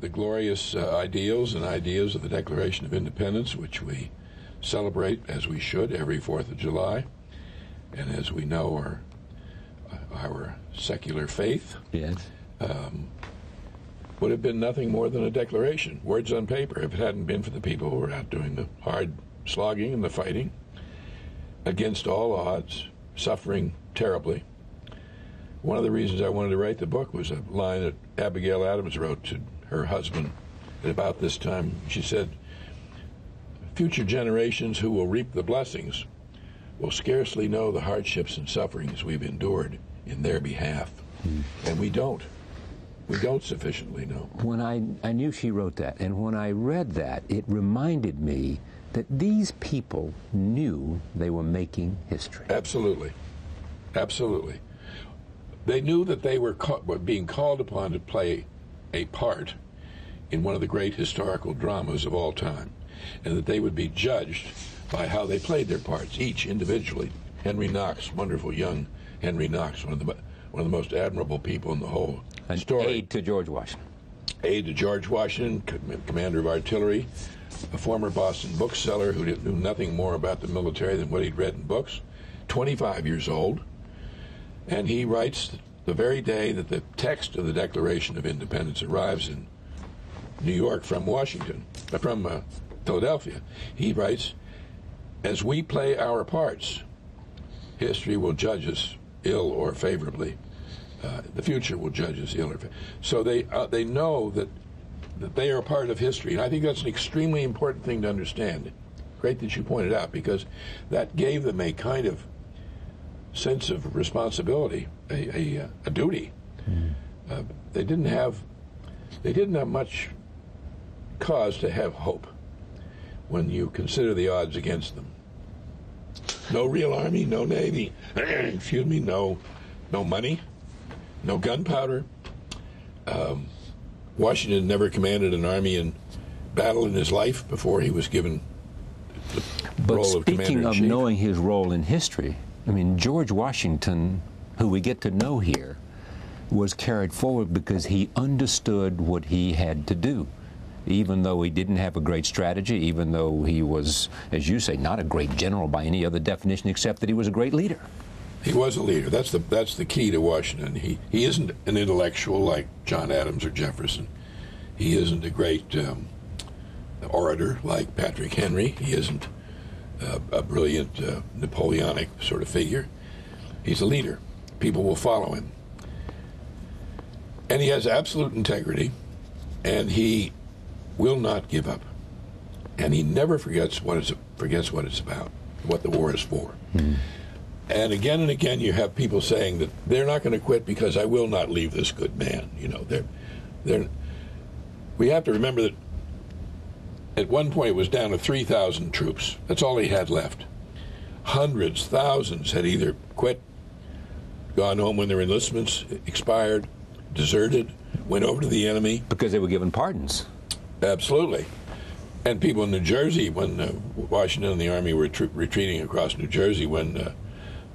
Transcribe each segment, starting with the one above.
the, glorious uh, ideals and ideas of the Declaration of Independence, which we celebrate as we should every Fourth of July, and as we know our our secular faith. Yes. Um, would have been nothing more than a declaration, words on paper, if it hadn't been for the people who were out doing the hard slogging and the fighting against all odds, suffering terribly. One of the reasons I wanted to write the book was a line that Abigail Adams wrote to her husband at about this time. She said, Future generations who will reap the blessings will scarcely know the hardships and sufferings we've endured in their behalf. And we don't. We don't sufficiently know. When I, I knew she wrote that, and when I read that, it reminded me that these people knew they were making history. Absolutely. Absolutely. They knew that they were, ca- were being called upon to play a part in one of the great historical dramas of all time, and that they would be judged by how they played their parts, each individually. Henry Knox, wonderful young Henry Knox, one of the one of the most admirable people in the whole An story. Aide to George Washington. Aide to George Washington, commander of artillery, a former Boston bookseller who knew nothing more about the military than what he'd read in books, 25 years old, and he writes the very day that the text of the Declaration of Independence arrives in New York from Washington, uh, from uh, Philadelphia. He writes, "As we play our parts, history will judge us ill or favorably. Uh, the future will judge us ill or favorably. So they uh, they know that that they are part of history, and I think that's an extremely important thing to understand. Great that you pointed out because that gave them a kind of sense of responsibility, a, a, a duty. Mm. Uh, they didn't have they didn't have much cause to have hope when you consider the odds against them. No real army, no navy. Excuse me, no, no money, no gunpowder. Um, Washington never commanded an army in battle in his life before he was given the but role of commander speaking of knowing his role in history, I mean George Washington, who we get to know here, was carried forward because he understood what he had to do even though he didn't have a great strategy, even though he was, as you say, not a great general by any other definition except that he was a great leader. He was a leader. That's the that's the key to Washington. He he isn't an intellectual like John Adams or Jefferson. He isn't a great um, orator like Patrick Henry. He isn't uh, a brilliant uh, Napoleonic sort of figure. He's a leader. People will follow him, and he has absolute integrity, and he will not give up, and he never forgets what it's forgets what it's about, what the war is for. Mm-hmm. And again and again, you have people saying that they're not going to quit because I will not leave this good man. You know, they're they're. We have to remember that at one point it was down to three thousand troops. That's all he had left. Hundreds, thousands had either quit, gone home when their enlistments expired, deserted, went over to the enemy because they were given pardons. Absolutely. And people in New Jersey, when uh, Washington and the Army were tr- retreating across New Jersey, when uh,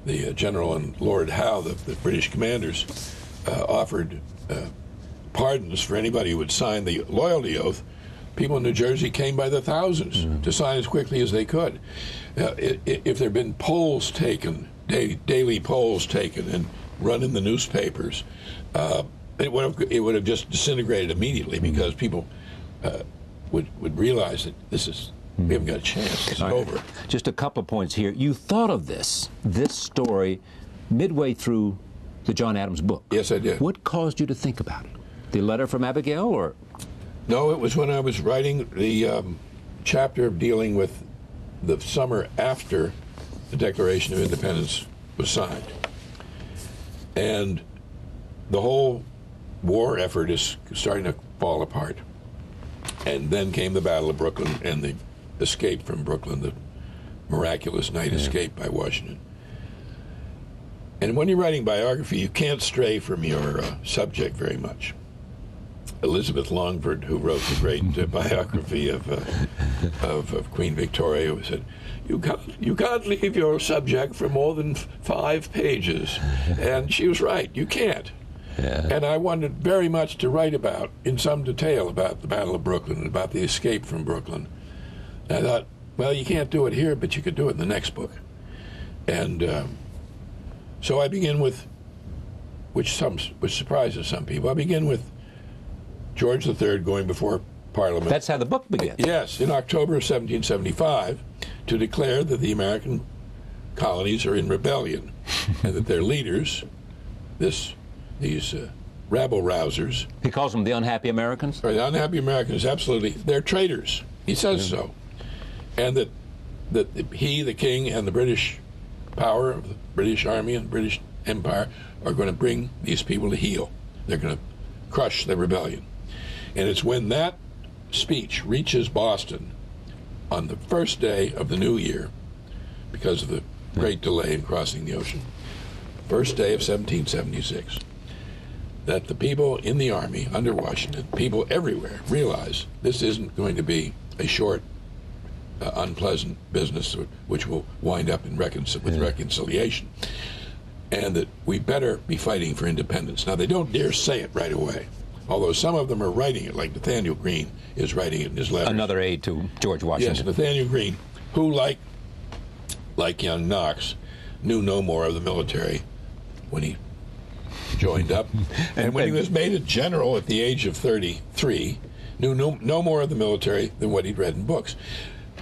the uh, General and Lord Howe, the, the British commanders, uh, offered uh, pardons for anybody who would sign the loyalty oath, people in New Jersey came by the 1000s mm-hmm. to sign as quickly as they could. Uh, it, it, if there had been polls taken, day, daily polls taken, and run in the newspapers, it would have it would have just disintegrated immediately because people uh, would would realize that this is we haven't got a chance. It's right. over. Just a couple of points here. You thought of this this story midway through the John Adams book. Yes, I did. What caused you to think about it? The letter from Abigail, or no? It was when I was writing the um, chapter dealing with the summer after the Declaration of Independence was signed, and the whole war effort is starting to fall apart. And then came the Battle of Brooklyn and the escape from Brooklyn, the miraculous night yeah. escape by Washington. And when you're writing biography, you can't stray from your uh, subject very much. Elizabeth Longford, who wrote the great uh, biography of, uh, of, of Queen Victoria, said, "You can't you can't leave your subject for more than f- five pages," and she was right. You can't. Yeah. And I wanted very much to write about, in some detail, about the Battle of Brooklyn and about the escape from Brooklyn. And I thought, well, you can't do it here, but you could do it in the next book. And um, so I begin with, which some which surprises some people. I begin with George III going before Parliament. That's how the book begins. Yes, in October of 1775, to declare that the American colonies are in rebellion and that their leaders, this, these uh, rabble rousers, He calls them the unhappy Americans. or the unhappy Americans, absolutely, they're traitors. He says so, and that that he, the king, and the British power of the British Army and British Empire are going to bring these people to heel. They're going to crush the rebellion, and it's when that speech reaches Boston on the first day of the new year, because of the great delay in crossing the ocean, first day of 1776 that the people in the army under Washington, people everywhere, realize this isn't going to be a short, uh, unpleasant business which will wind up in reconcil- with reconciliation, and that we better be fighting for independence. Now, they don't dare say it right away, although some of them are writing it, like Nathaniel Greene is writing it in his letter. Another aide to George Washington. Yes. Nathaniel Greene, who, like like young Knox, knew no more of the military when he joined up, and when he was made a general at the age of 33, knew no, no more of the military than what he'd read in books.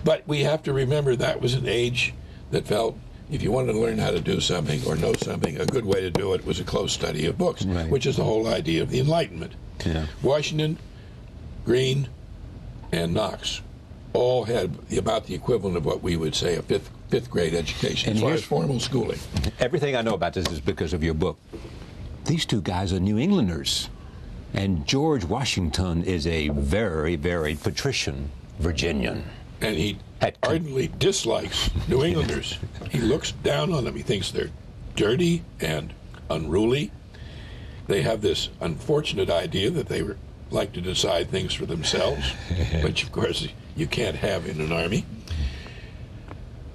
But we have to remember that was an age that felt if you wanted to learn how to do something or know something, a good way to do it was a close study of books, Right. which is the whole idea of the Enlightenment. Yeah. Washington, Greene, and Knox all had about the equivalent of what we would say a fifth fifth grade education And as far here's- as formal schooling. Everything I know about this is because of your book. These two guys are New Englanders. And George Washington is a very, very patrician Virginian. And he ardently dislikes New Englanders. he looks down on them. He thinks they're dirty and unruly. They have this unfortunate idea that they were, like to decide things for themselves, which, of course, you can't have in an army.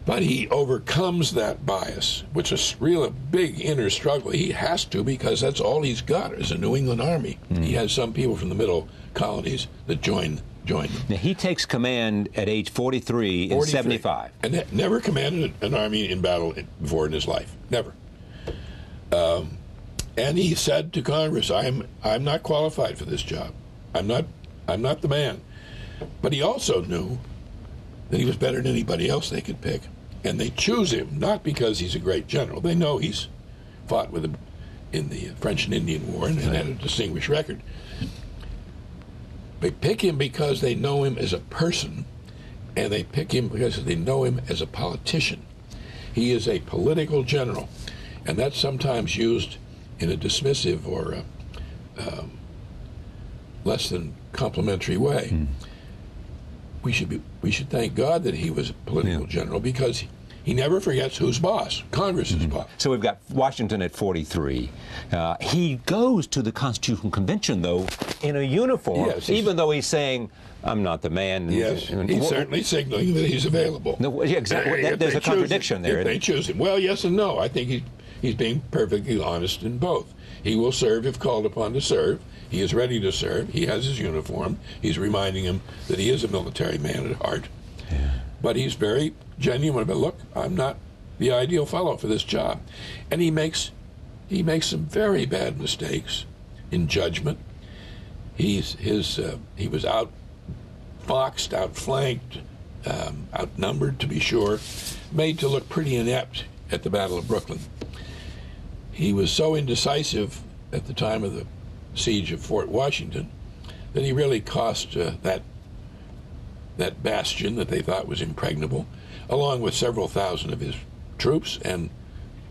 But he overcomes that bias, which is really a big inner struggle. He has to because that's all he's got is a New England army. He has some people from the middle colonies that join join him. Now, he takes command at age 43 in 75. And ne- never commanded an army in battle before in his life. Never. Um, and he said to Congress, "I'm I'm not qualified for this job. I'm not I'm not the man." But he also knew that he was better than anybody else they could pick, and they choose him not because he's a great general. They know he's fought with in the French and Indian War and, and had a distinguished record. They pick him because they know him as a person, and they pick him because they know him as a politician. He is a political general, and that's sometimes used in a dismissive or a, um, less than complimentary way. We should be, we should thank God that he was a political Yeah. general because he, he never forgets who's boss. Congress is boss. So we've got Washington at 43. Uh, he goes to the Constitutional Convention, though, in a uniform, Yes, even though he's saying, I'm not the man. Yes, And- he's Wh- certainly signaling that he's available. No, yeah, exactly. If There's a contradiction him. there. If they choose him, well, yes and no. I think he, he's being perfectly honest in both. He will serve if called upon to serve. He is ready to serve. He has his uniform. He's reminding him that he is a military man at heart. But he's very genuine about, look, I'm not the ideal fellow for this job. And he makes he makes some very bad mistakes in judgment. He's his uh, he was out foxed, outflanked, um, outnumbered to be sure, made to look pretty inept at the Battle of Brooklyn. He was so indecisive at the time of the siege of Fort Washington that he really cost uh, that that bastion that they thought was impregnable, along with several thousand of his troops and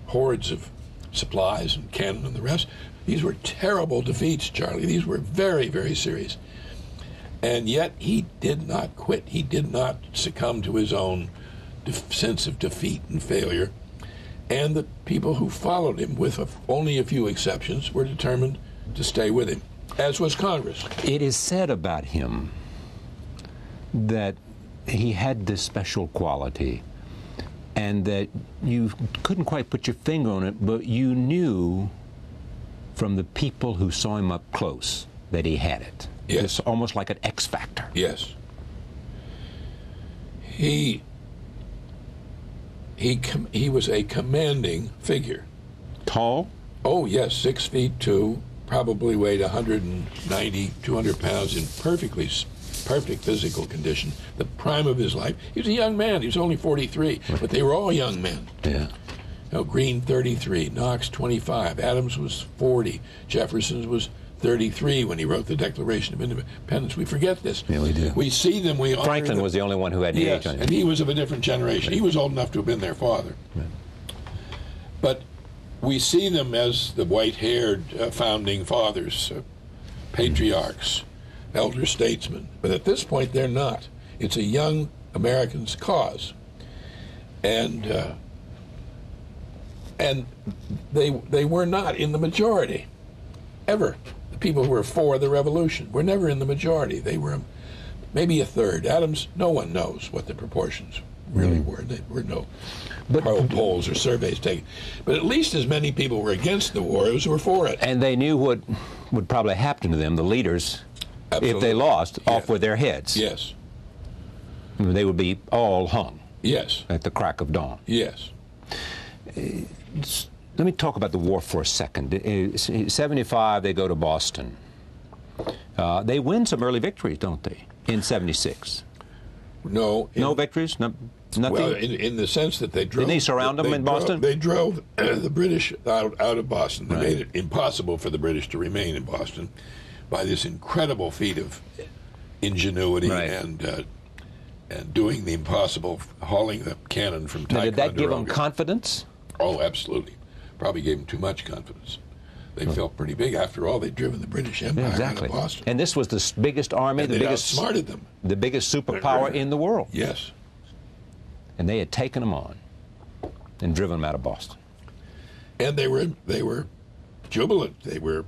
hordes of supplies and cannon and the rest. These were terrible defeats, Charlie. These were very, very serious. And yet he did not quit. He did not succumb to his own sense of defeat and failure. And the people who followed him, with a, only a few exceptions, were determined to stay with him, as was Congress. It is said about him that he had this special quality and that you couldn't quite put your finger on it, but you knew from the people who saw him up close that he had it. Yes. It's almost like an X factor. Yes. He he com- he was a commanding figure. Tall? Oh yes, six feet two, probably weighed 190, 200 pounds in perfectly perfect physical condition. The prime of his life. He was a young man. He was only 43, but they were all young men. Yeah. You know, Greene 33, Knox 25, Adams was 40, Jefferson was 33 when he wrote the Declaration of Independence. We forget this. Yeah, we do. We see them. We Franklin them. was the only one who had the Yes, age on and he was of a different generation. He was old enough to have been their father. But we see them as the white-haired uh, founding fathers, uh, patriarchs, elder statesmen. But at this point, they're not. It's a young American's cause, and uh, and they they were not in the majority ever. The people who were for the revolution were never in the majority. They were maybe a third. Adams, no one knows what the proportions really hmm. were. There were no poll- polls or surveys taken. But at least as many people were against the war as were for it. And they knew what would probably happen to them, the leaders, if they lost, Yeah. off with their heads. Yes, They would be all hung yes, at the crack of dawn. yes. Uh, Let me talk about the war for a second. Uh, 75, they go to Boston. Uh, they win some early victories, don't they? In 76. No, in- No victories? No, nothing? Well, in, in the sense that they drove. Did they surround them they in drove- Boston? They drove the British out, out of Boston. They Right. made it impossible for the British to remain in Boston by this incredible feat of ingenuity Right. and uh, and doing the impossible, hauling the cannon from now, did that give them confidence? Oh, absolutely. Probably gave them too much confidence. They felt pretty big. After all, they'd driven the British Empire exactly. out of Boston. And this was the biggest army, And the biggest, outsmarted them. the biggest superpower in the world. Yes. And they had taken them on and driven them out of Boston. and they were they were jubilant. They were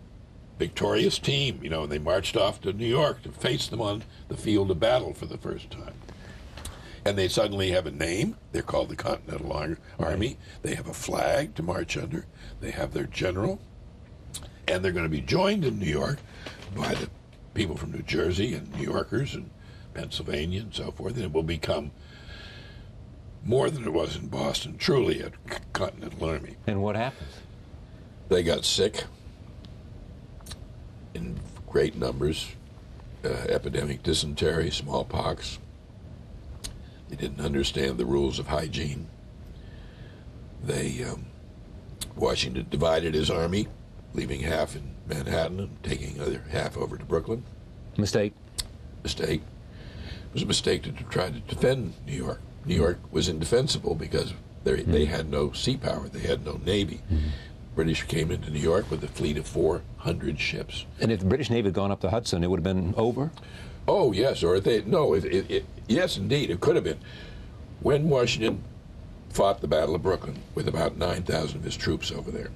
victorious team, you know, and they marched off to New York to face them on the field of battle for the first time. And they suddenly have a name. They're called the Continental Ar- Army. They have a flag to march under. They have their general, and they're going to be joined in New York by the people from New Jersey and New Yorkers and Pennsylvania and so forth. And it will become more than it was in Boston, truly a Continental Army And what happens? they got sick in great numbers uh, epidemic dysentery, smallpox. They didn't understand the rules of hygiene. They, um, Washington divided his army, leaving half in Manhattan and taking the other half over to Brooklyn. Mistake. Mistake. It was a mistake to, try to defend New York. New York was indefensible because they, they had no sea power, they had no navy. British came into New York with a fleet of 400 ships. And if the British Navy had gone up the Hudson, it would have been over? Oh yes, or they no, it, it, it, yes indeed, it could have been. When Washington fought the Battle of Brooklyn with about 9,000 of his troops over there,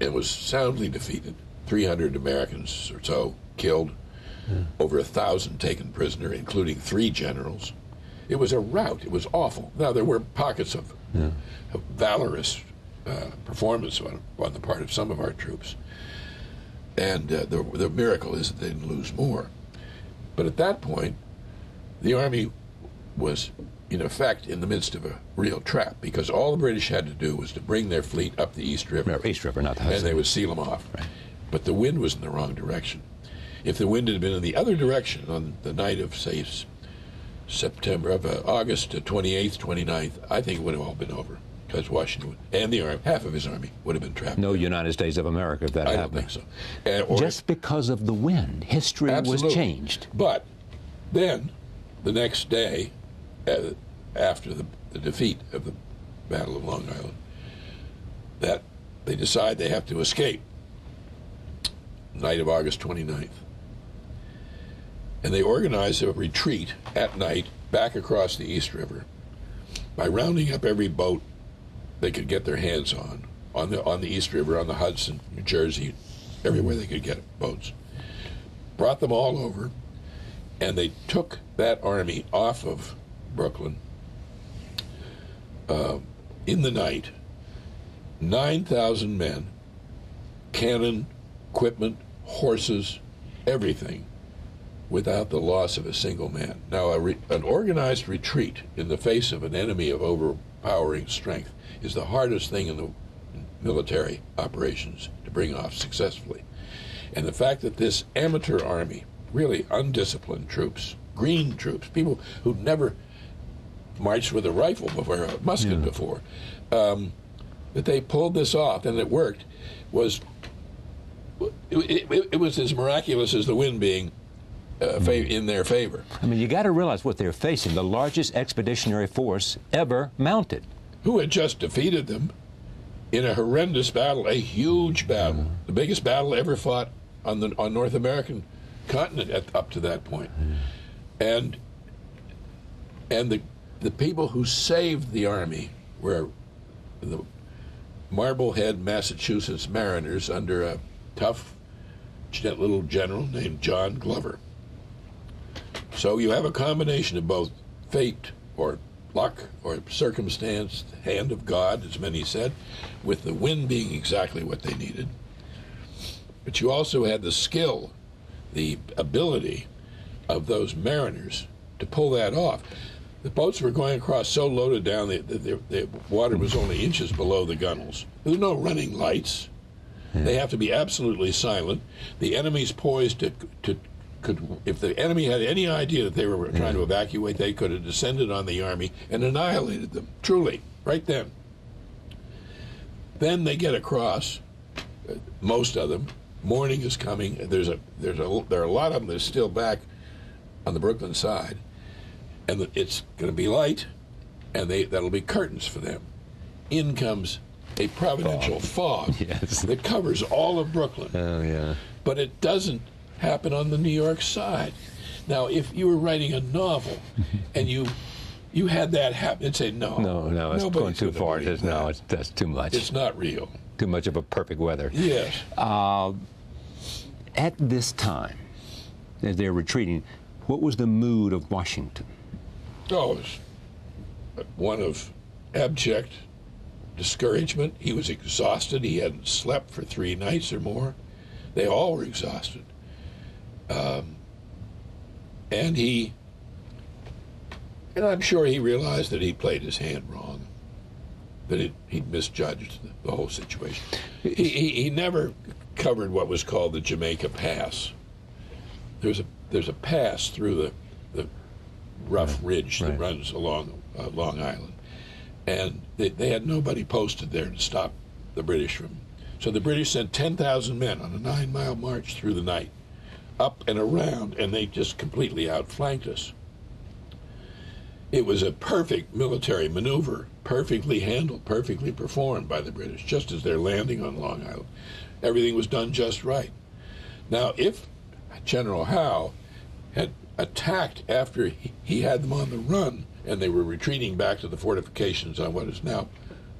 and was soundly defeated. 300 Americans or so killed, over a thousand taken prisoner, including three generals. It was a rout. It was awful. Now there were pockets of, of valorous uh, performance on, on the part of some of our troops, and uh, the, the miracle is that they didn't lose more. But at that point, the army was, in effect, in the midst of a real trap because all the British had to do was to bring their fleet up the East River, East River, not the Hudson. and they would seal them off. But the wind was in the wrong direction. If the wind had been in the other direction on the night of, say, September of uh, August 28th, 29th, I think it would have all been over because Washington and the army, half of his army would have been trapped. no United States of America if that I don't happened. think so. And, or, Just because of the wind, history Absolutely. was changed. But then, the next day, uh, after the, the defeat of the Battle of Long Island, that they decide they have to escape. Night of August 29th. And they organize a retreat at night back across the East River by rounding up every boat they could get their hands on on the on the East River, on the Hudson, New Jersey, everywhere they could get boats. Brought them all over, and they took that army off of Brooklyn uh, in the night. Nine thousand men cannon, equipment, horses, everything, without the loss of a single man. Now, re- an organized retreat in the face of an enemy of overpowering strength is the hardest thing in the military operations to bring off successfully. And the fact that this amateur army, really undisciplined troops, green troops, people who'd never marched with a rifle before, a musket yeah. before, um, that they pulled this off and it worked was it, it, it was as miraculous as the wind being uh, in their favor. I mean, you got to realize what they're facing the largest expeditionary force ever mounted. Who had just defeated them in a horrendous battle, a huge battle, mm. the biggest battle ever fought on the on North American continent at, up to that point. Mm. And and the the people who saved the army were the Marblehead, Massachusetts Mariners under a tough little general named John Glover. So you have a combination of both fate or luck or circumstance, hand of God, as many said, with the wind being exactly what they needed. But you also had the skill, the ability of those mariners to pull that off. The boats were going across so loaded down that the, the, the, water was only inches below the gunwales. There's no running lights. Yeah. They have to be absolutely silent. The enemy's poised to, to could, if the enemy had any idea that they were trying to evacuate, they could have descended on the army and annihilated them. Truly, right then. Then they get across, uh, most of them. Morning is coming. There's a there's a there are a lot of them that are still back on the Brooklyn side, and it's going to be light, and they that'll be curtains for them. In comes a providential fog, fog yes. that covers all of Brooklyn. Oh yeah. But it doesn't happen on the New York side. Now, if you were writing a novel and you you had that happen, and say no, no, no, it's going too far. It's, no, it's, that's too much. It's not real. Too much of a perfect weather. Yes. Uh, at this time, as they're retreating, what was the mood of Washington? Oh, it was one of abject discouragement. He was exhausted. He hadn't slept for three nights or more. They all were exhausted. Um, and he, and I'm sure he realized that he played his hand wrong, that it, he misjudged the, whole situation. He, he, he never covered what was called the Jamaica Pass. There's a there's a pass through the the rough right. ridge that right. runs along uh, Long Island, and they, they had nobody posted there to stop the British from. So the British sent 10,000 men on a nine mile march through the night up and around, and they just completely outflanked us. It was a perfect military maneuver, perfectly handled, perfectly performed by the British, just as they're landing on Long Island. Everything was done just right. Now, if General Howe had attacked after he had them on the run and they were retreating back to the fortifications on what is now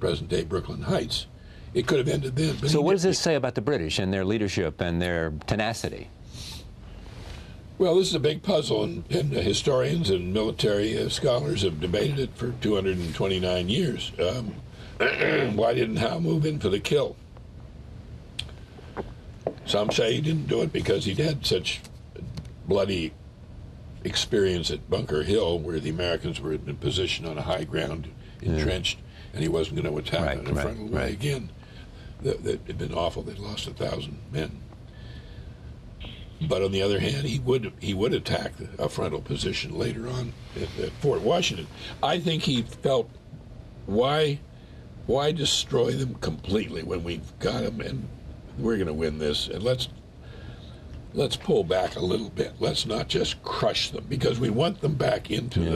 present day Brooklyn Heights, it could have ended then. so, what does this say about the British and their leadership and their tenacity? Well, this is a big puzzle, and, and historians and military uh, scholars have debated it for 229 years. Um, why didn't Howe move in for the kill? Some say he didn't do it because he'd had such bloody experience at Bunker Hill, where the Americans were in position on a high ground, entrenched, yeah. and he wasn't going to attack right, on a frontal right, way again. That, that had been awful. They'd lost a thousand men. But on the other hand, he would he would attack a frontal position later on at, at Fort Washington. I think he felt why why destroy them completely when we've got them and we're going to win this and let's let's pull back a little bit. Let's not just crush them because we want them back into yeah.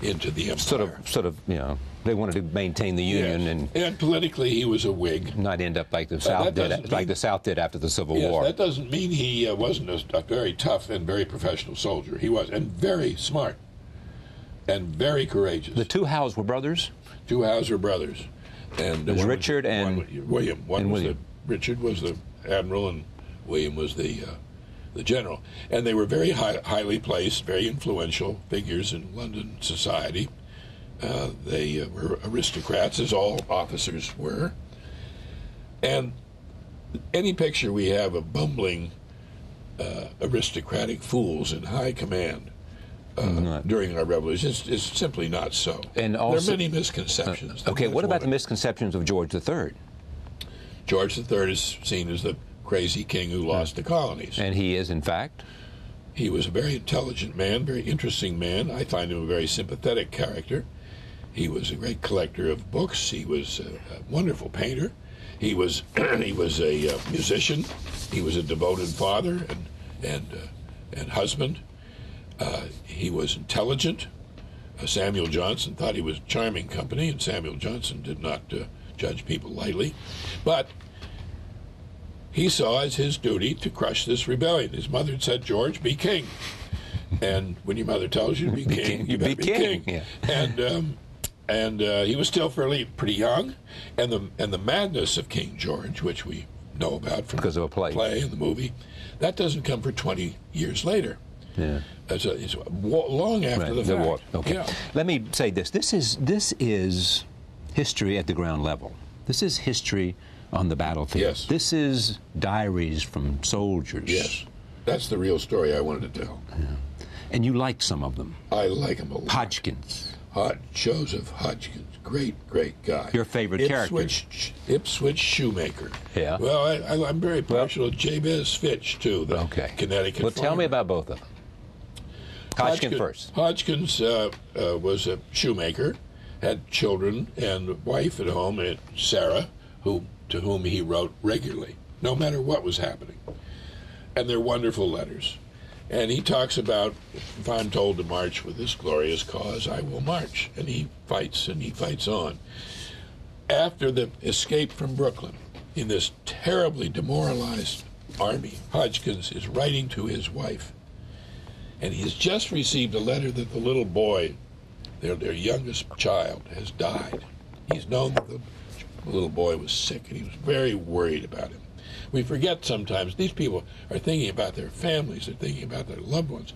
the into the empire. Sort of sort of you know they wanted to maintain the union yes. and and politically he was a Whig. Not end up like the South did, mean, like the South did after the Civil yes, War. That doesn't mean he uh, wasn't a, a, very tough and very professional soldier. He was, and very smart, and very courageous. The two Howes were brothers. Two Howes were brothers, and There's Richard was, and one, William. One and was William. The, Richard was the admiral, and William was the. Uh, the general, and they were very high, highly placed, very influential figures in London society. Uh, they uh, were aristocrats, as all officers were. And any picture we have of bumbling uh, aristocratic fools in high command uh, during our revolution is, is simply not so. And there are many misconceptions. Okay, what about the misconceptions of George III? George III is seen as the crazy king who lost the colonies. And he is, in fact, He was a very intelligent man, very interesting man. I find him a very sympathetic character. He was a great collector of books. He was a, a wonderful painter. He was he was a uh, musician. He was a devoted father and and uh, and husband. Uh, he was intelligent. Uh, Samuel Johnson thought he was charming company, and Samuel Johnson did not uh, judge people lightly. But he saw as his duty to crush this rebellion. His mother had said, George, be king. And when your mother tells you to be, Be king, king, you be be king, king. yeah. And um, and uh, he was still fairly pretty young, and the and the madness of King George, which we know about from Because of a play. play and the movie, that doesn't come for twenty years later. Yeah. It's, a, it's wa- long after the the fact. war. Okay. Yeah. Let me say this. This is this is history at the ground level. This is history on the battlefield. Yes. This is diaries from soldiers. Yes, that's the real story I wanted to tell. And you like some of them. I like them a lot. Hodgkins. Hod, Joseph Hodgkins, great, great guy. Your favorite character? Ipswich, Ipswich shoemaker. Yeah. Well, I, I, I'm very partial to Jabez Fitch too. The Okay. Connecticut. Well, tell me about both of them. Hodgkin first. Hodgkins uh, uh, was a shoemaker, had children and a wife at home, and Sarah, who to whom he wrote regularly, no matter what was happening. And they're wonderful letters. And he talks about, if I'm told to march with this glorious cause, I will march. And he fights and he fights on. After the escape from Brooklyn, in this terribly demoralized army, Hodgkins is writing to his wife and he has just received a letter that the little boy, their, their youngest child, has died. He's known that the little boy was sick, and he was very worried about him. We forget sometimes these people are thinking about their families, they're thinking about their loved ones.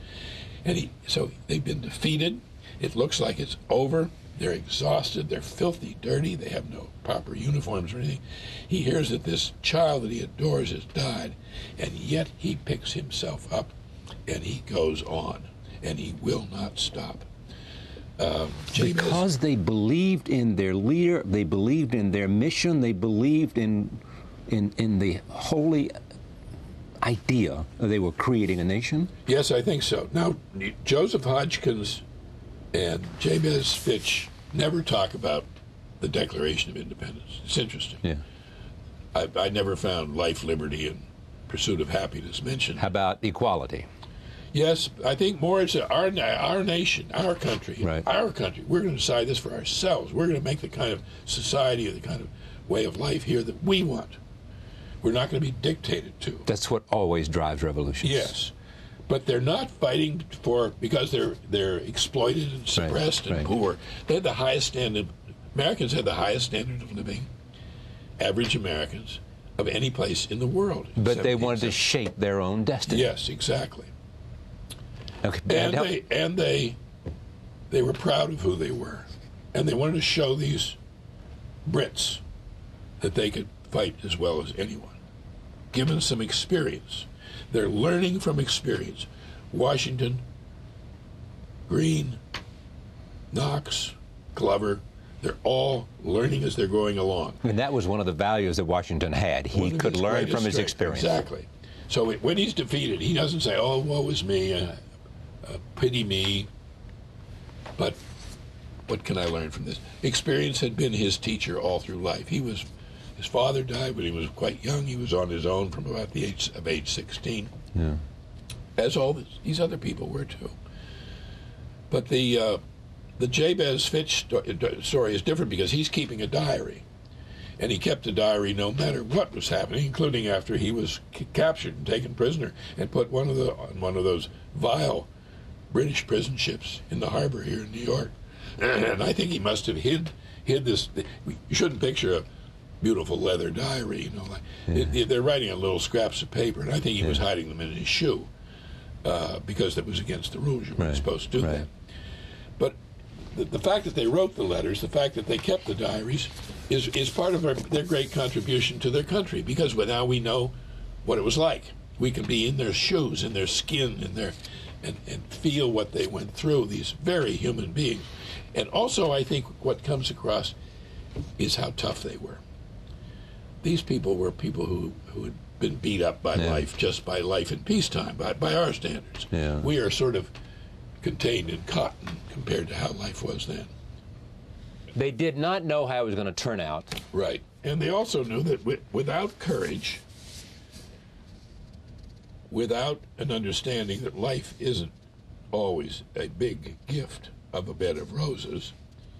And he, so they've been defeated. It looks like it's over. They're exhausted. They're filthy, dirty. They have no proper uniforms or anything. He hears that this child that he adores has died, and yet he picks himself up and he goes on, and he will not stop. Um, Jabez- Because they believed in their leader, they believed in their mission, they believed in in in the holy idea they were creating a nation. Yes, I think so. Now, Joseph Hodgkins and Jabez Fitch never talk about the Declaration of Independence. It's interesting. Yeah. I, I never found life, liberty, and pursuit of happiness mentioned. How about equality? Yes, I think more it's our our nation, our country, Right. our country. We're going to decide this for ourselves. We're going to make the kind of society or the kind of way of life here that we want. We're not going to be dictated to. That's what always drives revolutions. Yes, but they're not fighting for because they're they're exploited and suppressed and right. poor. They had the highest standard. Americans had the highest standard of living, average Americans, of any place in the world. But they wanted to shape their own destiny. Yes, exactly. Okay. and help- they and they they were proud of who they were, and they wanted to show these Brits that they could fight as well as anyone. Given some experience, they're learning from experience. Washington, Greene, Knox, Glover, they're all learning as they're going along. and that was one of the values that Washington had. He could learn from his experience. Exactly. So when he's defeated, he doesn't say, "Oh, woe is me, uh, uh, pity me." But what can I learn from this? Experience had been his teacher all through life. He was, his father died when he was quite young. He was on his own from about the age of age 16, Yeah. as all this, these other people were too. But the uh, the Jabez Fitch uh, story is different because he's keeping a diary and he kept a diary no matter what was happening, including after he was c- captured and taken prisoner and put one of the on one of those vile British prison ships in the harbor here in New York. And I think he must have hid hid this. You shouldn't picture a beautiful leather diary, you know. Like it- it- they're writing on little scraps of paper, and I think he was hiding them in his shoe uh, because that was against the rules. You weren't Right, supposed to do right. that. But the, the fact that they wrote the letters, the fact that they kept the diaries, is is part of our, their great contribution to their country. Because now we know what it was like. We can be in their shoes, in their skin, in their and, and feel what they went through. These very human beings, and also I think what comes across is how tough they were. These people were people who who had been beat up by Yeah. life, just by life in peacetime, by by our standards. Yeah. We are sort of contained in cotton compared to how life was then. They did not know how it was going to turn out. Right. And they also knew that wi- without courage, without an understanding that life isn't always a big gift of a bed of roses,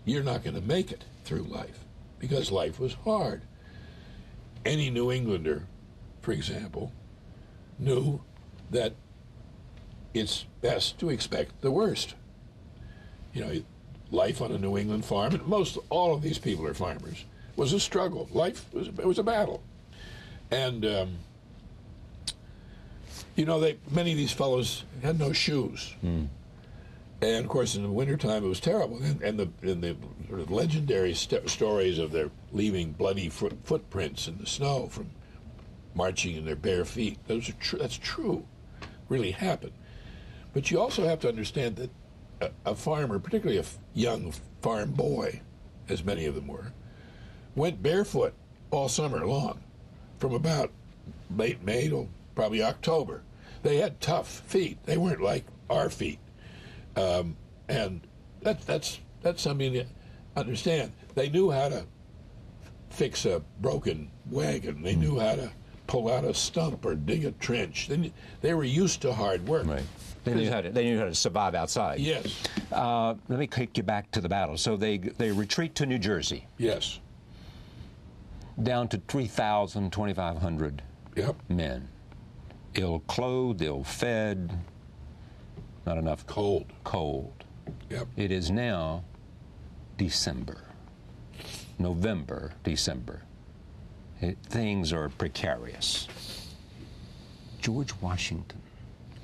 you're not going to make it through life because life was hard. Any New Englander, for example, knew that it's best to expect the worst. You know, life on a New England farm, and most all of these people are farmers, was a struggle. Life was it was a battle, and um, you know, they many of these fellows had no shoes, and of course in the wintertime it was terrible. And, and the and the sort of legendary st- stories of their leaving bloody foot, footprints in the snow from marching in their bare feet. Those are true. That's true. Really happened. But you also have to understand that a, a farmer, particularly a f- young farm boy, as many of them were, went barefoot all summer long, from about late May till probably October. They had tough feet. They weren't like our feet, um, and that, that's that's something to understand. They knew how to fix a broken wagon. They knew how to pull out a stump or dig a trench. They, knew- they were used to hard work. They knew how to. They knew how to survive outside. Yes. Uh, let me take you back to the battle. So they they retreat to New Jersey, Yes. down to 3,000, 2,500 Yep. men, ill-clothed, ill-fed, not enough Cold. cold. Yep. It is now December, November, December. It, things are precarious. George Washington,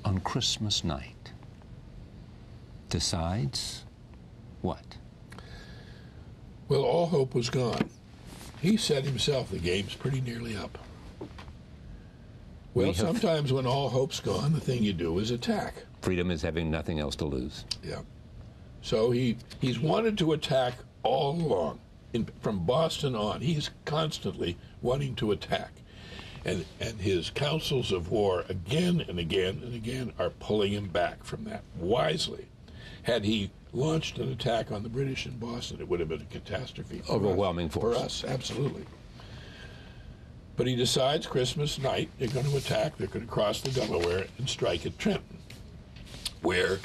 on Christmas night, decides what? Well, all hope was gone. He said himself the game's pretty nearly up. Well, We sometimes when all hope's gone, the thing you do is attack. Freedom is having nothing else to lose. Yeah. So he he's wanted to attack all along, in, from Boston on. He's constantly wanting to attack, and and his councils of war again and again and again are pulling him back from that wisely. Had he launched an attack on the British in Boston, it would have been a catastrophe. for us- Overwhelming for us, absolutely. But he decides Christmas night they're going to attack. They're going to cross the Delaware and strike at Trenton, where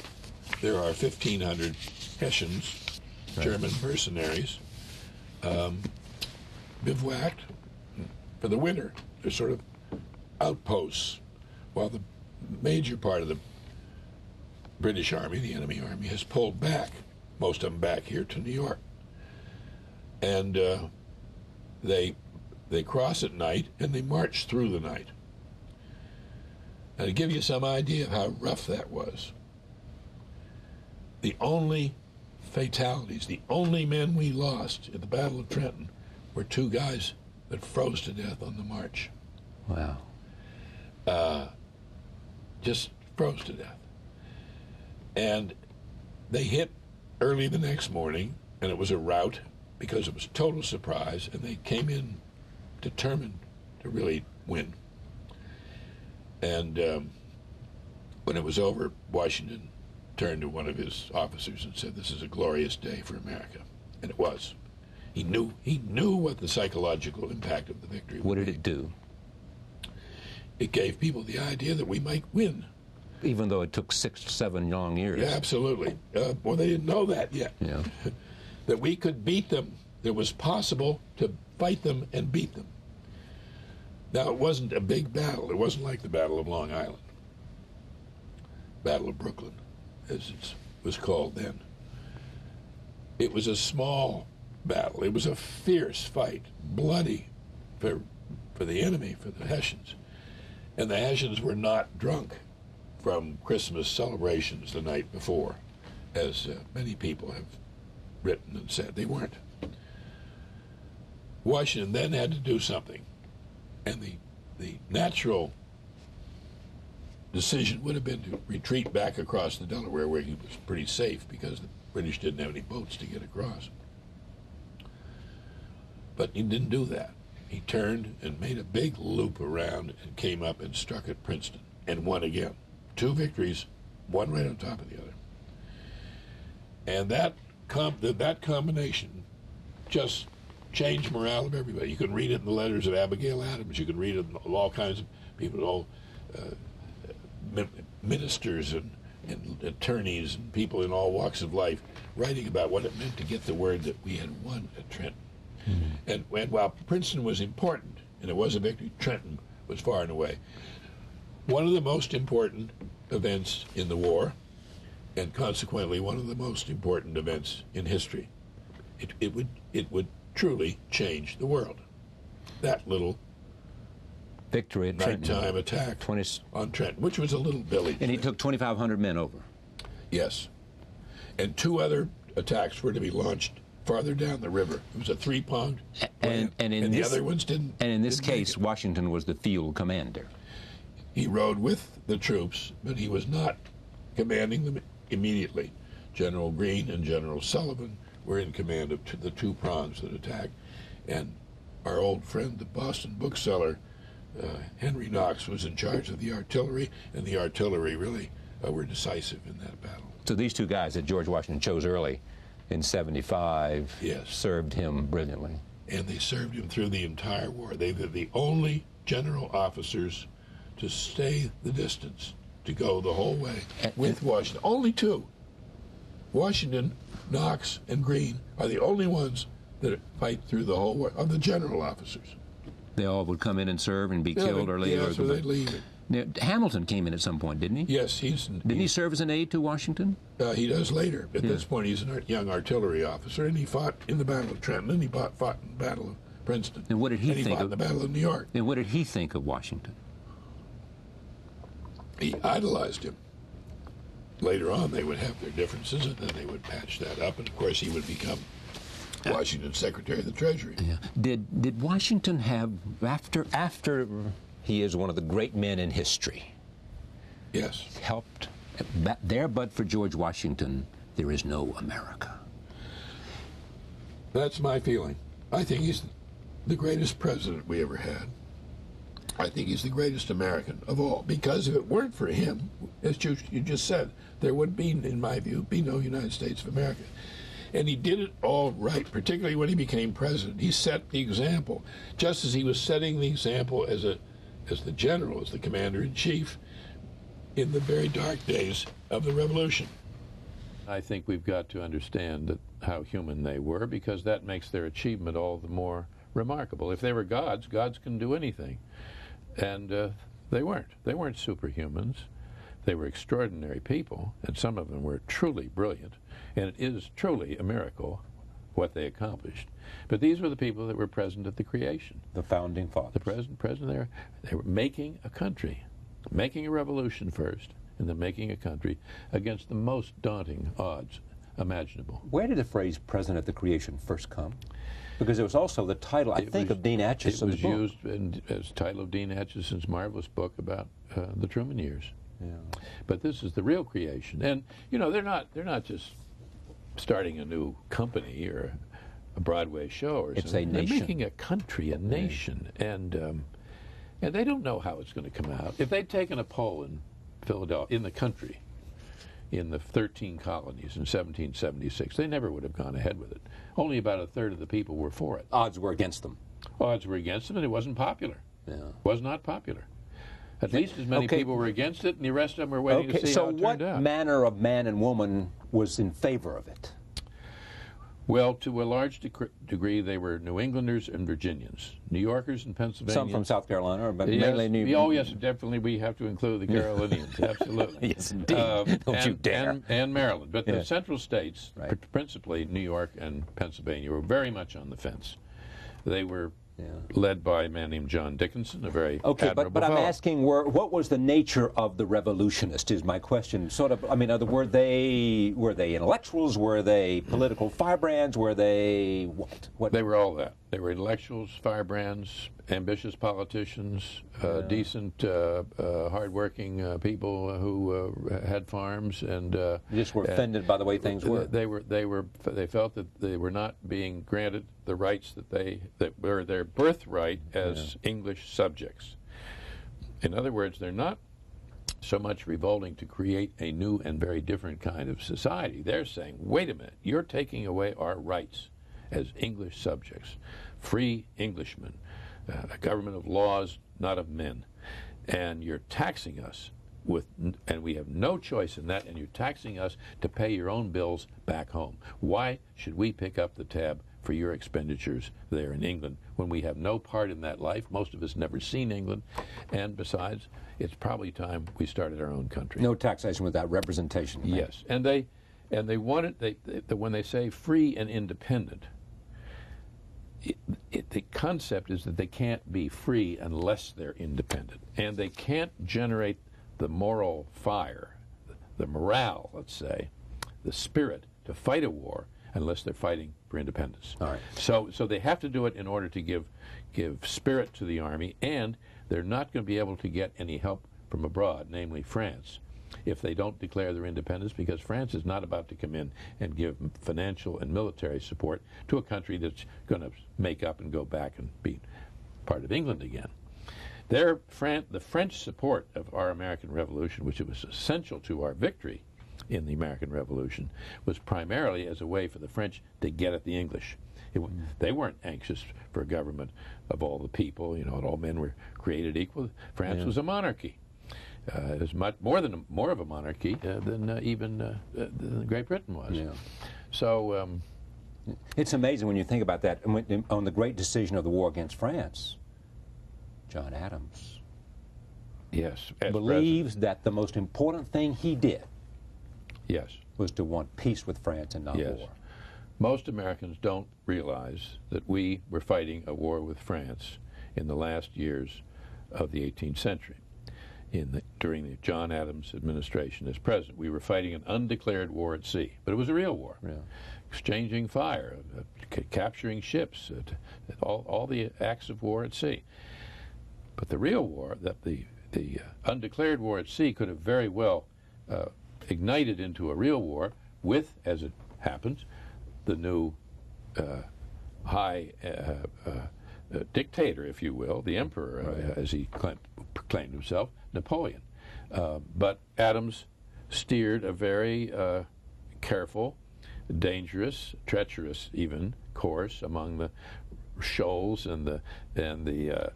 there are 1,500 Hessians, German mercenaries, um, bivouacked for the winter. They're sort of outposts, while the major part of the British Army, the enemy army, has pulled back, most of them back here to New York. And uh, they they cross at night and they march through the night. Now, to give you some idea of how rough that was, the only fatalities, the only men we lost at the Battle of Trenton were two guys that froze to death on the march. Wow. Just froze to death. And they hit early the next morning, and it was a rout because it was total surprise, and they came in determined to really win. And um, when it was over, Washington turned to one of his officers and said, "This is a glorious day for America," and it was. He knew he knew what the psychological impact of the victory. What did it do? It gave people the idea that we might win. Even though it took six, seven long years. Yeah, absolutely. Uh, well, they didn't know that yet. Yeah. That we could beat them. It was possible to fight them and beat them. Now, it wasn't a big battle. It wasn't like the Battle of Long Island, Battle of Brooklyn, as it was called then. It was a small battle. It was a fierce fight, bloody for, for the enemy, for the Hessians. And the Hessians were not drunk from Christmas celebrations the night before, as uh, many people have written and said. They weren't. Washington then had to do something, and the the natural decision would have been to retreat back across the Delaware, where he was pretty safe because the British didn't have any boats to get across. But he didn't do that. He turned and made a big loop around and came up and struck at Princeton and won again. Two victories, one right on top of the other. And that com- that combination just changed morale of everybody. You can read it in the letters of Abigail Adams. You can read it in all kinds of people, all uh, ministers and, and attorneys and people in all walks of life writing about what it meant to get the word that we had won at Trenton. Mm-hmm. And, and while Princeton was important, and it was a victory, Trenton was far and away one of the most important events in the war, and consequently one of the most important events in history. It, it would it would truly change the world. That little victory at nighttime Trenton. attack 20... on Trenton, which was a little village. And he took 2,500 men over. Yes. And two other attacks were to be launched farther down the river. It was a three-pronged and, and, in and this, the other ones didn't. And in this case, Washington was the field commander. He rode with the troops, but he was not commanding them immediately. General Greene and General Sullivan were in command of the two prongs that attacked, and our old friend, the Boston bookseller, uh, Henry Knox, was in charge of the artillery, and the artillery really uh, were decisive in that battle. So these two guys that George Washington chose early in 75 yes. served him brilliantly. And they served him through the entire war. They were the only general officers to stay the distance, to go the whole way with Washington. Only two. Washington, Knox, and Greene are the only ones that fight through the whole war, of the general officers. They all would come in and serve and be yeah, killed or leave. Yeah, or so they'd leave. Now, Hamilton came in at some point, didn't he? Yes, he's. Didn't he's, he serve as an aide to Washington? Uh, he does later. At yeah. this point, he's a young artillery officer, and he fought in the Battle of Trenton, and he fought, fought in the Battle of Princeton. And what did he, and he think of the Battle of New York? And what did he think of Washington? he idolized him. Later on, they would have their differences, and then they would patch that up. And of course, he would become Washington Secretary of the Treasury. Yeah. Did did Washington have after after he is one of the great men in history? Yes. Helped there, but for George Washington, there is no America. That's my feeling. I think he's the greatest president we ever had. I think he's the greatest American of all. Because if it weren't for him, as you, you just said, there would be, in my view, be no United States of America. And he did it all right, particularly when he became president. He set the example, just as he was setting the example as a, as the general, as the commander in chief, in the very dark days of the Revolution. I think we've got to understand that how human they were, because that makes their achievement all the more remarkable. If they were gods, gods can do anything. And uh, they weren't. They weren't superhumans. They were extraordinary people, and some of them were truly brilliant. And it is truly a miracle what they accomplished. But these were the people that were present at the creation. The founding fathers. The present, present there. They were making a country, making a revolution first, and then making a country against the most daunting odds imaginable. Where did the phrase "present at the creation" first come? Because it was also the title, I it think, was, of Dean Acheson's book. It was used in, as title of Dean Acheson's marvelous book about uh, the Truman years. Yeah. But this is the real creation, and you know they're not they're not just starting a new company or a Broadway show or it's something. They're making a country, a nation, and um, and they don't know how it's going to come out. If they'd taken a poll in Philadelphia, in the country, in the 13 colonies in 1776. They never would have gone ahead with it. Only about a third of the people were for it. Odds were against them. Odds were against them, and it wasn't popular. Yeah. Was not popular. At least as many okay. people were against it, and the rest of them were waiting okay. to see so how it turned out. So what manner of man and woman was in favor of it? Well, to a large dec- degree, they were New Englanders and Virginians, New Yorkers and Pennsylvanians. Some from South Carolina, but yes, mainly New. Oh, yes, definitely. We have to include the Carolinians, absolutely. yes, indeed. Um, Don't and, you dare. And, and Maryland, but yeah. the central states, right. principally New York and Pennsylvania, were very much on the fence. They were led by a man named John Dickinson, a very Okay, but, but I'm asking, were, what was the nature of the revolutionist? Is my question. Sort of. I mean, other were they were they intellectuals? Were they political firebrands? Were they what? What? They were all that. They were intellectuals, firebrands, ambitious politicians, uh, decent, uh, uh, hardworking uh, people who uh, had farms, and uh, just were offended by the way things were. They were. They were. They felt that they were not being granted the rights that they that were their birthright as English subjects. In other words, they're not so much revolting to create a new and very different kind of society. They're saying, wait a minute, you're taking away our rights as English subjects, free Englishmen, uh, a government of laws, not of men. And you're taxing us with, and we have no choice in that, and you're taxing us to pay your own bills back home. Why should we pick up the tab for your expenditures there in England when we have no part in that life? Most of us never seen England, and besides, it's probably time we started our own country. no taxation without representation. Yes, and they and they wanted they, they when they say free and independent. It, it, the concept is that they can't be free unless they're independent, and they can't generate the moral fire, the morale, let's say, the spirit to fight a war unless they're fighting for independence. All right. So, so they have to do it in order to give give spirit to the army, and they're not going to be able to get any help from abroad, namely France, if they don't declare their independence, because France is not about to come in and give financial and military support to a country that's going to make up and go back and be part of England again. Their Fran- the French support of our American Revolution, which was essential to our victory in the American Revolution, was primarily as a way for the French to get at the English. It, w- mm. They weren't anxious for a government of all the people, you know, and all men were created equal. France was a monarchy. Uh, it was much more than a, more of a monarchy uh, than uh, even uh, than Great Britain was. Yeah. So um, It's amazing when you think about that. And when, on the great decision of the war against France, John Adams yes, as believes that the most important thing he did yes. was to want peace with France and not Yes. war. Most Americans don't realize that we were fighting a war with France in the last years of the 18th century. In the, during the John Adams administration as president, we were fighting an undeclared war at sea, but it was a real war. Yeah. Exchanging fire, uh, c- capturing ships, uh, t- all, all the acts of war at sea. But the real war, that the the uh, undeclared war at sea, could have very well uh, ignited into a real war with, as it happens, the new uh, high uh, dictator, if you will, the emperor, uh, as he claimed, proclaimed himself, Napoleon. Uh, but Adams steered a very uh, careful, dangerous, treacherous, even course among the shoals and the and the uh,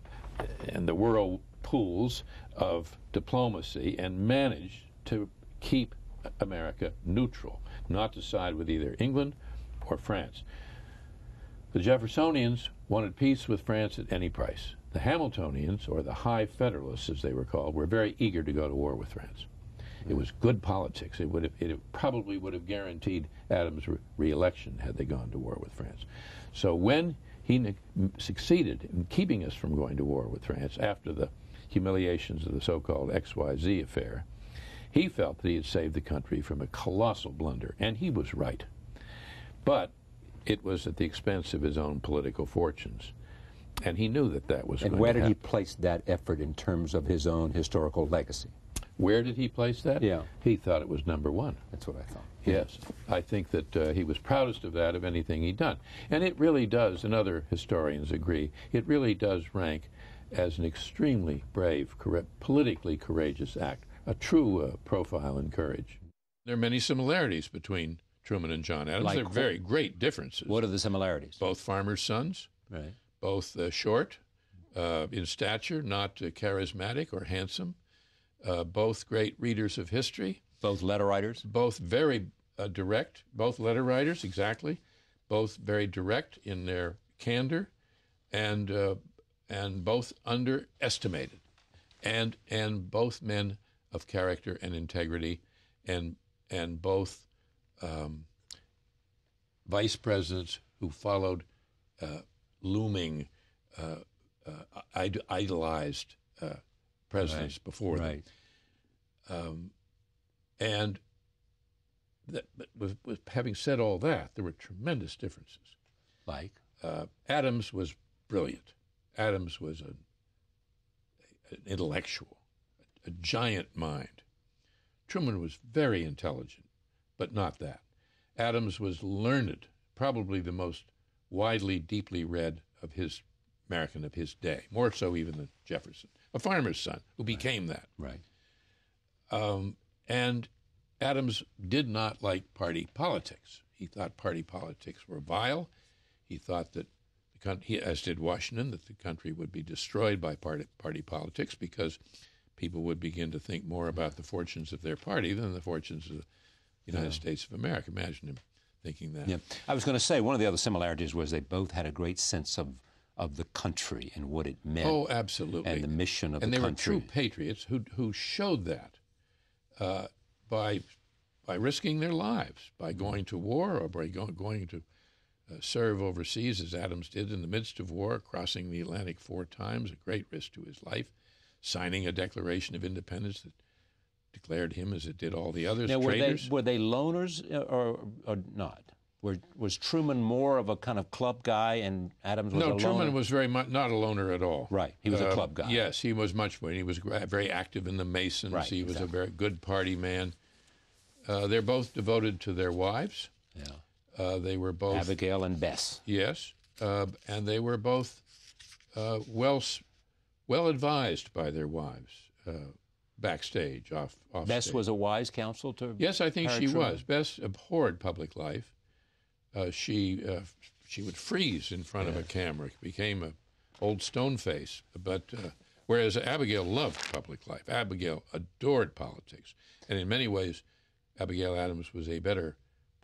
and the whirlpools of diplomacy, and managed to keep America neutral, not to side with either England or France. The Jeffersonians wanted peace with France at any price. The Hamiltonians, or the High Federalists as they were called, were very eager to go to war with France. It was good politics. It would have, it probably would have guaranteed Adams' re- reelection had they gone to war with France. So when he succeeded in keeping us from going to war with France after the humiliations of the so-called XYZ affair, he felt that he had saved the country from a colossal blunder, and he was right. But it was at the expense of his own political fortunes. And he knew that that was And going where to did he place that effort in terms of his own historical legacy? Where did he place that? Yeah. He thought it was number one. That's what I thought. Yes. I think that uh, he was proudest of that of anything he'd done. And it really does, and other historians agree, it really does rank as an extremely brave, corre- politically courageous act, a true uh, profile in courage. There are many similarities between Truman and John Adams. Like there are very great differences. What are the similarities? Both farmers' sons, Right. Both uh, short uh, in stature, not uh, charismatic or handsome, uh, both great readers of history, Both letter writers. both very uh, direct, both letter writers, exactly, both very direct in their candor, and uh, and both underestimated, and and both men of character and integrity, and and both um, vice presidents who followed uh, looming uh, uh, id- idolized uh, presidents before them. Right. And that, but with, with having said all that, there were tremendous differences. Like. Uh, Adams was brilliant. Adams was an, an intellectual, a, giant mind. Truman was very intelligent, but not that. Adams was learned, probably the most widely, deeply read of his American of his day, more so even than Jefferson, a farmer's son who became that. Right. Um, and Adams did not like party politics. He thought party politics were vile. He thought that the country, as did Washington, that the country would be destroyed by party, party politics because people would begin to think more about the fortunes of their party than the fortunes of the United States of America. Imagine him thinking that. Yeah. I was going to say one of the other similarities was they both had a great sense of of the country and what it meant. Oh, absolutely. And the mission of and the country. And they were true patriots who who showed that uh, by by risking their lives, by going to war or by go, going to uh, serve overseas, as Adams did in the midst of war, crossing the Atlantic four times, a great risk to his life, signing a Declaration of Independence that declared him as it did all the others Now, were they were they loners uh, or or not? Were, was Truman more of a kind of club guy and Adams was a no, loner? Truman was very much not a loner at all. Right. He was a Uh, club guy. Yes, he was much more. He was very active in the Masons. Right, he was a very good party man. Uh, they're both devoted to their wives. Yeah. Uh, they were both Abigail and Bess. yes, uh, and they were both uh, well well advised by their wives uh, backstage, off off. Bess stage. was a wise counsel to. Yes, I think she was. Bess abhorred public life. Uh, she uh, she would freeze in front of a camera. Became a old stone face. But uh, whereas Abigail loved public life, Abigail adored politics, and in many ways, Abigail Adams was a better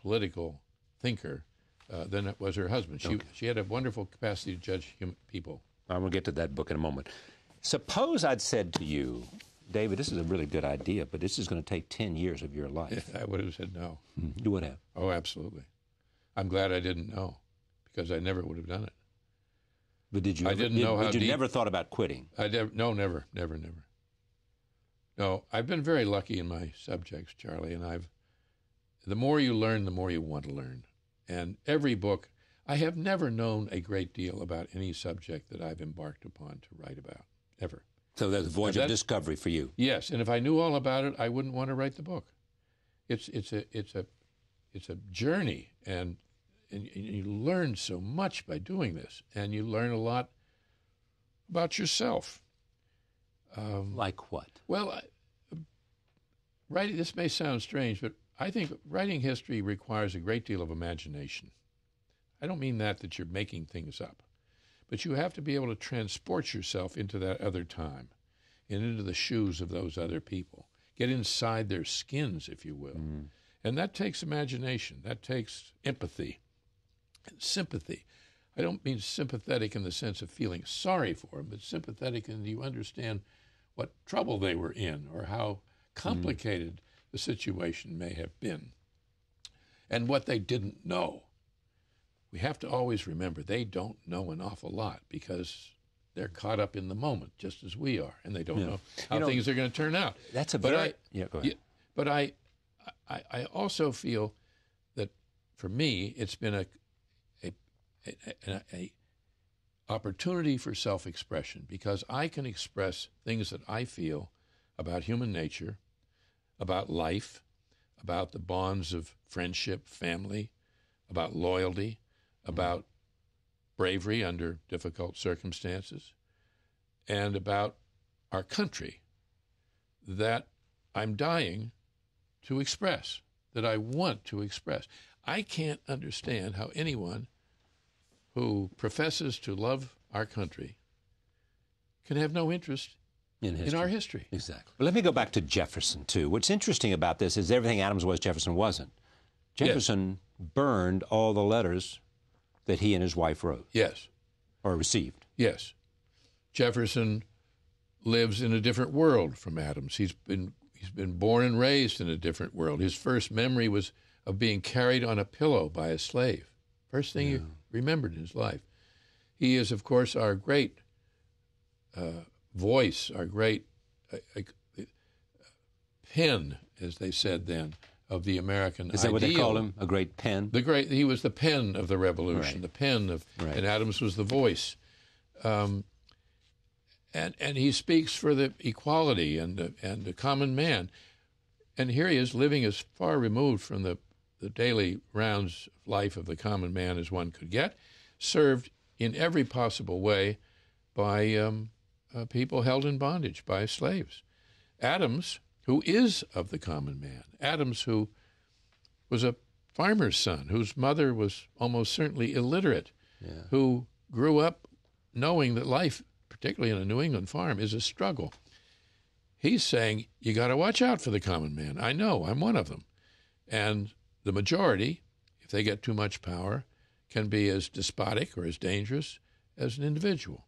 political thinker uh, than was her husband. She she had a wonderful capacity to judge human people. I'm going to get to that book in a moment. Suppose I'd said to you, David, this is a really good idea, but this is going to take 10 years of your life. I would have said no. Mm-hmm. You would have. Oh, absolutely. I'm glad I didn't know, because I never would have done it. But did you? I ever- didn't did- know how But you deep- never thought about quitting. I never, no, never, never, never. No, I've been very lucky in my subjects, Charlie, and I've. The more you learn, the more you want to learn, and every book. I have never known a great deal about any subject that I've embarked upon to write about, ever. So there's a voyage That- of discovery for you. Yes, and if I knew all about it, I wouldn't want to write the book. It's it's a it's a it's a journey, and and you learn so much by doing this, and you learn a lot about yourself. Um, like what? Well, I- writing this may sound strange, but I think writing history requires a great deal of imagination. I don't mean that that you're making things up, but you have to be able to transport yourself into that other time and into the shoes of those other people. Get inside their skins, if you will. Mm-hmm. And that takes imagination. That takes empathy and sympathy. I don't mean sympathetic in the sense of feeling sorry for them, but sympathetic in you understand what trouble they were in or how mm-hmm. complicated the situation may have been and what they didn't know. We have to always remember they don't know an awful lot because they're caught up in the moment just as we are and they don't know how You know, things are going to turn out. That's a But very I- yeah. Go ahead. yeah, but I, I, I also feel that for me, it's been a, a, a, a, a opportunity for self-expression because I can express things that I feel about human nature, about life, about the bonds of friendship, family, about loyalty, about bravery under difficult circumstances, and about our country that I'm dying to express, that I want to express. I can't understand how anyone who professes to love our country can have no interest In, in our history. Exactly. But let me go back to Jefferson, too. What's interesting about this is everything Adams was, Jefferson wasn't. Jefferson burned all the letters that he and his wife wrote Yes, or received. yes. Jefferson lives in a different world from Adams. He's been he's been born and raised in a different world. His first memory was of being carried on a pillow by a slave. First thing he remembered in his life. he is, of course, our great uh, voice, our great uh, uh, pen, as they said then, of the American Is that ideal. what they call him? A great pen? The great, he was the pen of the revolution, Right. the pen of, Right. and Adams was the voice. Um, and and he speaks for the equality and the, and the common man. And here he is living as far removed from the, the daily rounds of life of the common man as one could get, served in every possible way by um, uh, people held in bondage, by slaves. Adams, who is of the common man, Adams, who was a farmer's son whose mother was almost certainly illiterate, who grew up knowing that life, particularly in a New England farm, is a struggle. He's saying, You got to watch out for the common man. I know, I'm one of them. And the majority, if they get too much power, can be as despotic or as dangerous as an individual.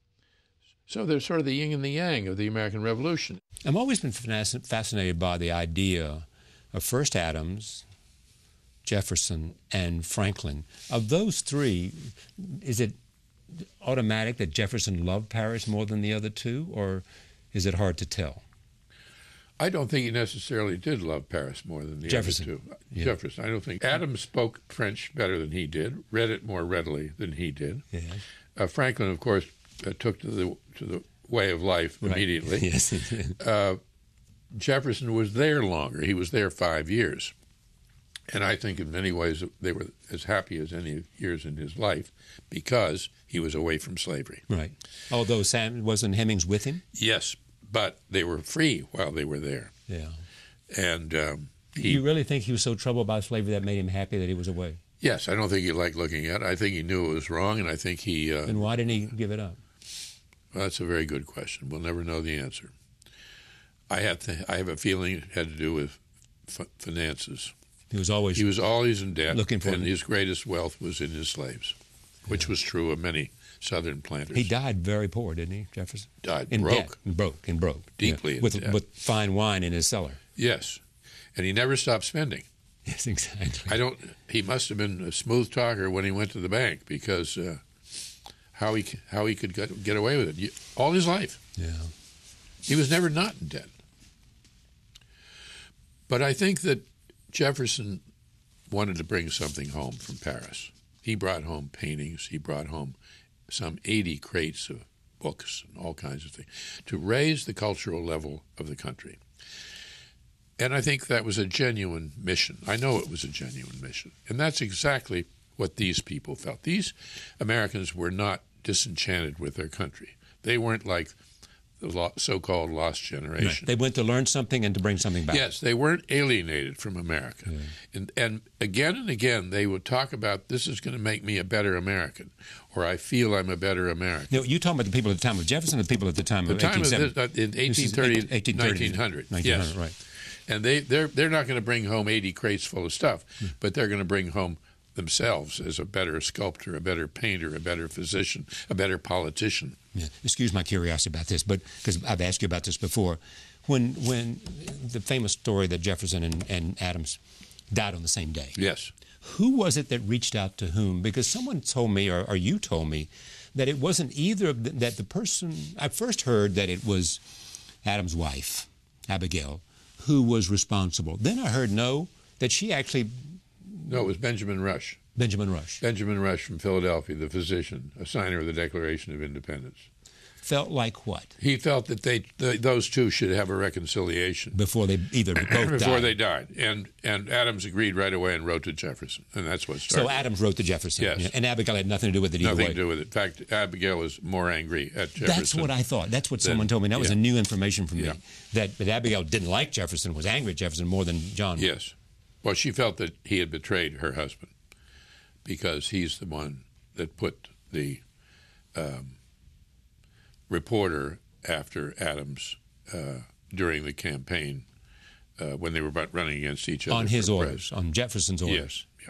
So they're sort of the yin and the yang of the American Revolution. I've always been fascinated by the idea of first Adams, Jefferson, and Franklin. Of those three, is it automatic that Jefferson loved Paris more than the other two, or is it hard to tell? I don't think he necessarily did love Paris more than the Jefferson. other two. Yeah. Jefferson. I don't think Adams spoke French better than he did, read it more readily than he did. Yes. Uh, Franklin, of course, uh, took to the to the way of life immediately. Yes. Uh, Jefferson was there longer. He was there five years. And I think in many ways they were as happy as any years in his life because he was away from slavery. right. Although Sam wasn't Hemings with him. Yes, but they were free while they were there. Yeah. And um, he, you really think he was so troubled by slavery that made him happy that he was away? yes, I don't think he liked looking at it. I think he knew it was wrong, and I think he. Uh, And why didn't he give it up? Well, that's a very good question. We'll never know the answer. I have to, I have a feeling it had to do with f- finances. He was always He was always in debt, Looking for and his greatest wealth was in his slaves, which was true of many Southern planters. He died very poor, didn't he, Jefferson? died In broke. debt, and broke, and broke. Deeply Yeah. in with debt. with fine wine in his cellar. Yes, and he never stopped spending. Yes, exactly. I don't. He must have been a smooth talker when he went to the bank because uh, how he how he could get, get away with it all his life. Yeah. He was never not in debt. But I think that Jefferson wanted to bring something home from Paris. He brought home paintings. He brought home some 80 crates of books and all kinds of things to raise the cultural level of the country. And I think that was a genuine mission. I know it was a genuine mission. And that's exactly what these people felt. These Americans were not disenchanted with their country. They weren't like the so-called lost generation. They went to learn something and to bring something back. Yes, they weren't alienated from America. And, and again and again, they would talk about this is going to make me a better American, or I feel I'm a better American. You know, you talking about the people at the time of Jefferson, the people at the time The of time of this, uh, in 1830, 1830, 1900, 1900, yes. right. And they, they're, they're not going to bring home 80 crates full of stuff, Hmm. but they're going to bring home themselves as a better sculptor, a better painter, a better physician, a better politician. Yeah. Excuse my curiosity about this, but because I've asked you about this before, when when the famous story that Jefferson and, and Adams died on the same day, Yes. who was it that reached out to whom? Because someone told me, or, or you told me, that it wasn't either of the, that the person. I first heard that it was Adam's wife, Abigail, who was responsible. Then I heard no, that she actually No, it was Benjamin Rush. Benjamin Rush Benjamin Rush from Philadelphia, the physician, a signer of the Declaration of Independence. felt like what He felt that they th- those two should have a reconciliation before they either both before died. they died, and and Adams agreed right away and wrote to Jefferson, and that's what started. so Adams wrote to Jefferson, Yes. yeah, and Abigail had nothing to do with it either nothing way. to do with it. In fact, Abigail was more angry at Jefferson. That's what I thought. That's what someone told me. That was yeah. a new information for me. Yeah. That, that Abigail didn't like Jefferson, was angry at Jefferson more than John. Yes. Well, she felt that he had betrayed her husband because he's the one that put the um, reporter after Adams uh, during the campaign uh, when they were about running against each other on his orders, on Jefferson's orders. Yes,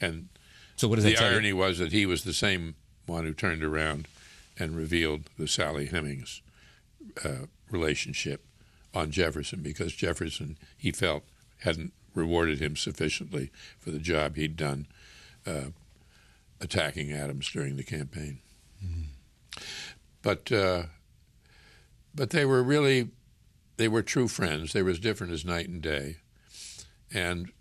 yeah. And So what does that the tell you? irony was that he was the same one who turned around and revealed the Sally Hemings uh, relationship on Jefferson because Jefferson, he felt, hadn't rewarded him sufficiently for the job he'd done uh, attacking Adams during the campaign. But uh, but they were really they were true friends. They were as different as night and day, and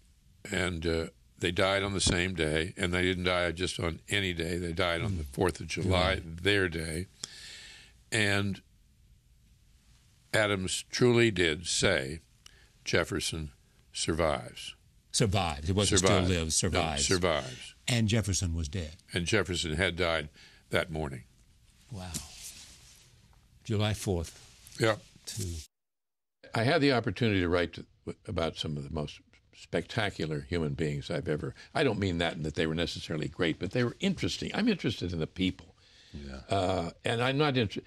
and uh, they died on the same day, and they didn't die just on any day. They died on the Fourth of July, their day, and Adams truly did say Jefferson survives. Survives. It wasn't Survives. still lives. No, Survives. survives. and Jefferson was dead. And Jefferson had died that morning. Wow. July 4th. Yeah. To, I had the opportunity to write to, about some of the most spectacular human beings I've ever. I don't mean that in that they were necessarily great, but they were interesting. I'm interested in the people, uh, and I'm not interested.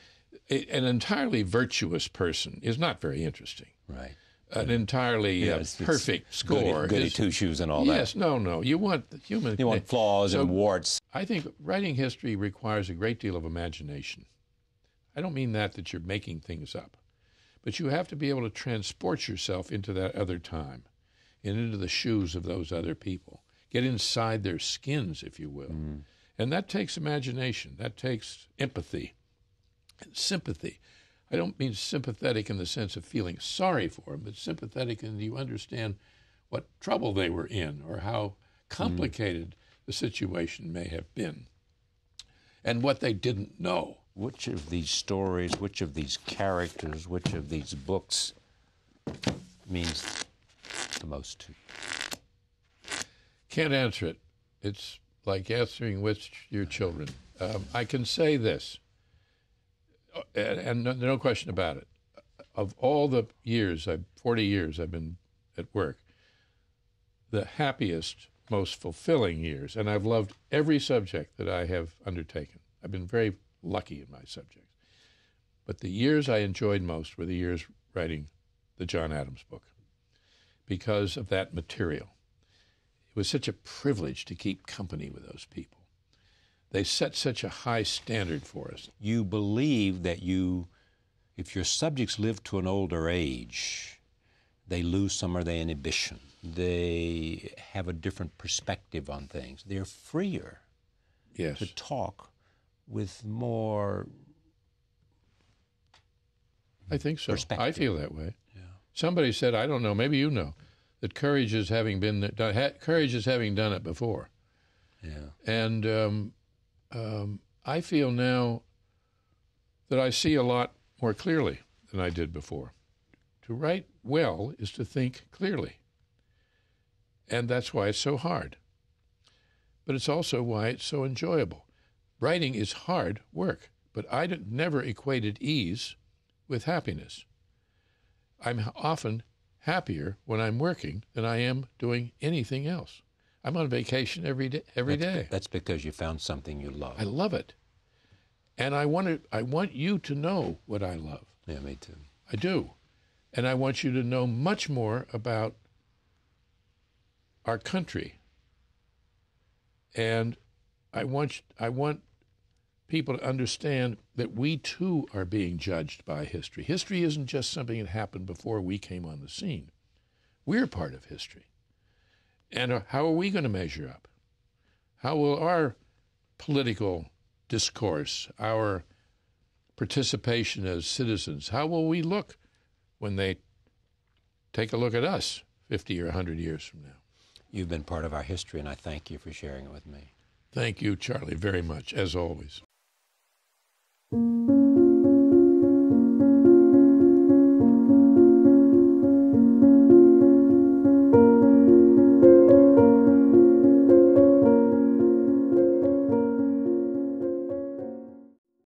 An entirely virtuous person is not very interesting. Right. An entirely Yeah, uh, it's- it's perfect score. Goody, goody two shoes and all that. yes, no, no. You want human. You want flaws So- and warts. I think writing history requires a great deal of imagination. I don't mean that that you're making things up, but you have to be able to transport yourself into that other time and into the shoes of those other people. Get inside their skins, if you will. And that takes imagination, that takes empathy and sympathy. I don't mean sympathetic in the sense of feeling sorry for them, but sympathetic in you understand what trouble they were in or how complicated the situation may have been and what they didn't know. Which of these stories, which of these characters, which of these books means the most to you? Can't answer it. It's like answering which your children. Um, I can say this, and, and no, question about it. Of all the years, I've 40 years I've been at work, the happiest, most fulfilling years, and I've loved every subject that I have undertaken. I've been very lucky in my subjects. But the years I enjoyed most were the years writing the John Adams book because of that material. It was such a privilege to keep company with those people. They set such a high standard for us. You believe that you, if your subjects live to an older age, they lose some of their inhibition. They have a different perspective on things. They're freer Yes. to talk with more I think so. I feel that way. Yeah. Somebody said, I don't know, maybe you know, that courage is having been done, ha, courage is having done it before. yeah. And um, um, I feel now that I see a lot more clearly than I did before. To write well is to think clearly. And that's why it's so hard. But it's also why it's so enjoyable. Writing is hard work, but I never equated ease with happiness. I'm often happier when I'm working than I am doing anything else. I'm on vacation every day. Every That's, day. that's because you found something you love. I love it, and I want to, I want you to know what I love. yeah, me too. I do, and I want you to know much more about our country. And I want I want people to understand that we too are being judged by history. History isn't just something that happened before we came on the scene. We're part of history. And uh, how are we going to measure up? How will our political discourse, our participation as citizens, how will we look when they take a look at us 50 or 100 years from now? You've been part of our history, and I thank you for sharing it with me. Thank you, Charlie, very much, as always.